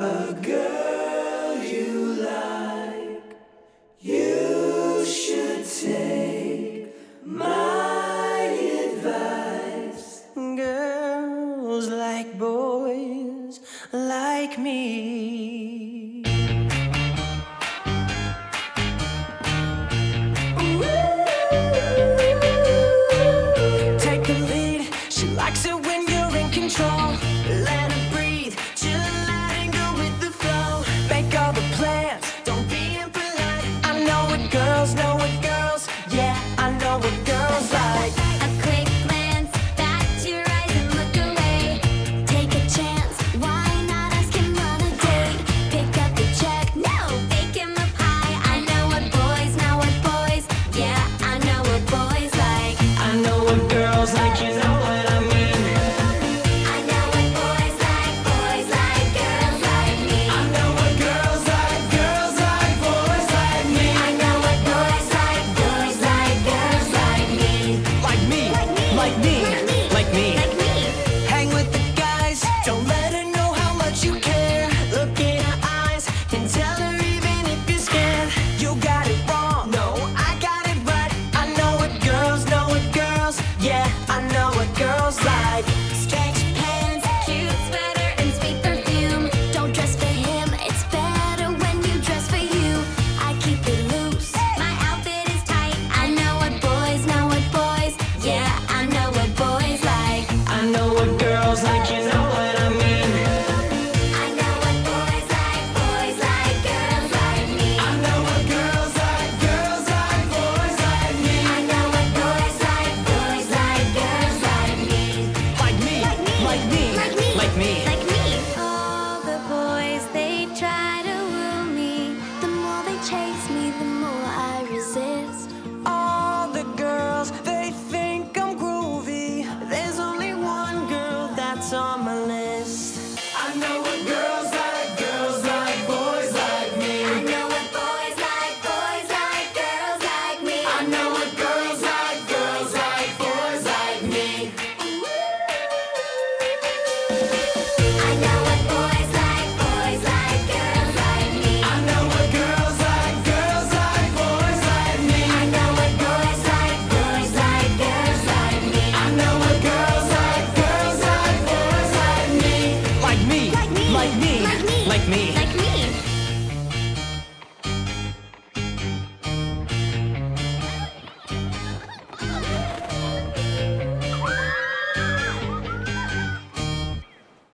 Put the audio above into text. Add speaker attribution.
Speaker 1: A girl you like, you should take my advice. Girls like boys like me.
Speaker 2: me. my list. I know.